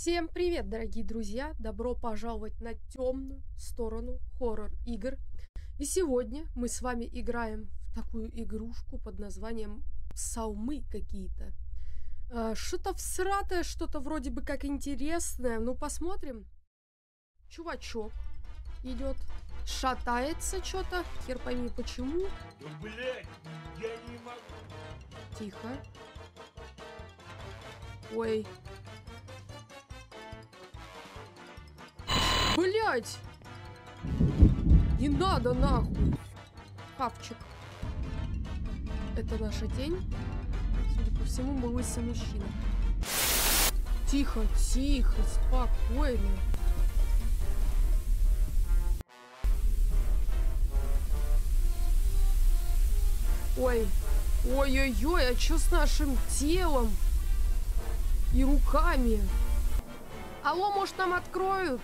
Всем привет, дорогие друзья! Добро пожаловать на темную сторону хоррор-игр. И сегодня мы с вами играем в такую игрушку под названием «Псалмы какие-то». А, что-то всратое, что-то вроде бы как интересное. Ну, посмотрим. Чувачок идет, шатается что-то. Хер пойми почему. Ну, блядь, я не могу. Тихо. Ой. Блять! Не надо нахуй! Хавчик. Это наша тень. Судя по всему, мы лысый мужчина. Тихо, тихо, спокойно. Ой, ой-ой-ой, а что с нашим телом? И руками? Алло, может, нам откроют?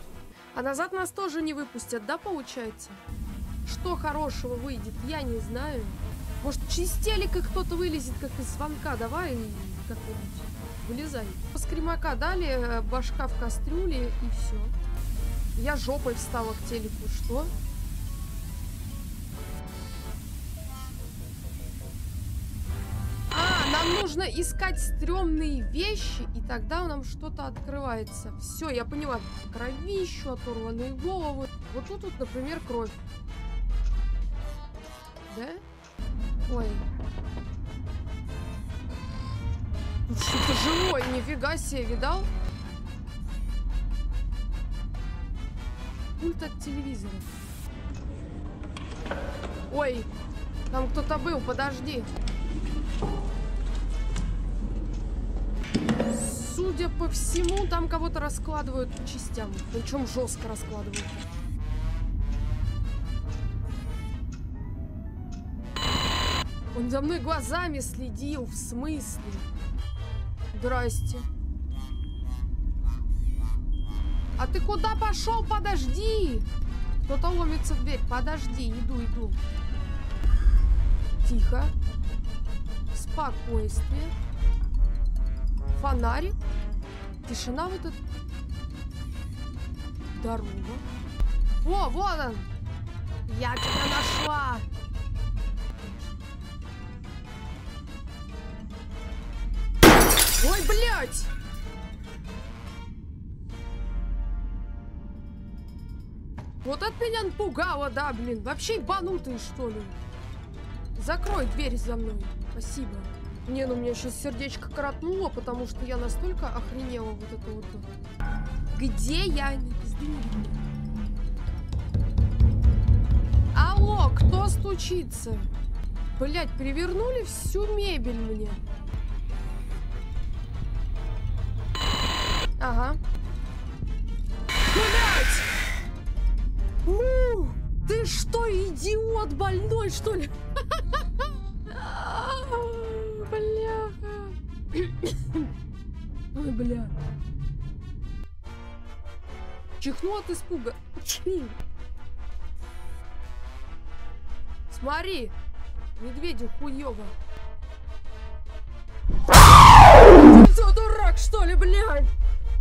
А назад нас тоже не выпустят, да, получается? Что хорошего выйдет, я не знаю. Может, через телека кто-то вылезет, как из звонка. Давай как-нибудь вылезай. Скримака дали, э, башка в кастрюле и все. Я жопой встала к телеку. Что? Нам нужно искать стрёмные вещи, и тогда нам что-то открывается. Все, я поняла. Кровищу, оторванные головы. Вот тут, вот, например, кровь. Да? Ой. Тут что-то живое, нифига себе, видал? Пульт от телевизора. Ой, там кто-то был, подожди. Судя по всему, там кого-то раскладывают по частям. Причем жестко раскладывают. Он за мной глазами следил, в смысле? Здрасте. А ты куда пошел? Подожди! Кто-то ломится в дверь. Подожди, иду, иду. Тихо. Спокойствие. Фонарик. Тишина вот тут. Дорога. О, вот он! Я тебя нашла! Ой, блядь! Вот от меня напугало, да, блин. Вообще ебанутые, что ли? Закрой дверь за мной. Спасибо. Не, ну у меня сейчас сердечко коротнуло, потому что я настолько охренела вот это вот. Где я? Алло, кто стучится? Блять, перевернули всю мебель мне. Ага. Блять! Ты что, идиот больной, что ли? Бля. Чихну от испуга. Смотри, медведю хуёво. Ты дурак, что ли, блядь?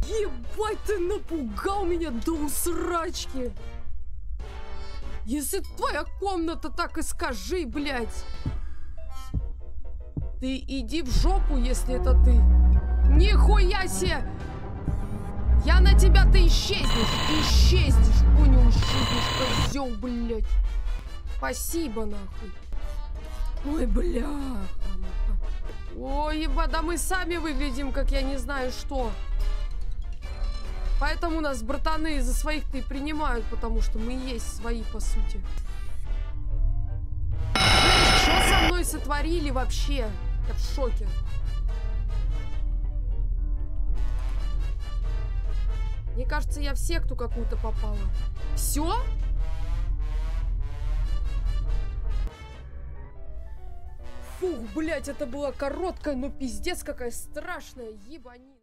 Ебать, ты напугал меня до усрачки. Если твоя комната, так и скажи, блядь. Ты иди в жопу, если это ты. Нихуя себе! Я на тебя ты исчезнешь, исчезнешь, понял, исчезнешь, козел, блядь. Спасибо, нахуй. Ой, бля. Ой, еба, да мы сами выглядим, как я не знаю что. Поэтому нас братаны за своих-то и принимают, потому что мы есть свои, по сути. Что со мной сотворили вообще? Я в шоке. Мне кажется, я в секту какую-то попала. Все? Фух, блядь, это была короткая, но пиздец какая страшная ебанина.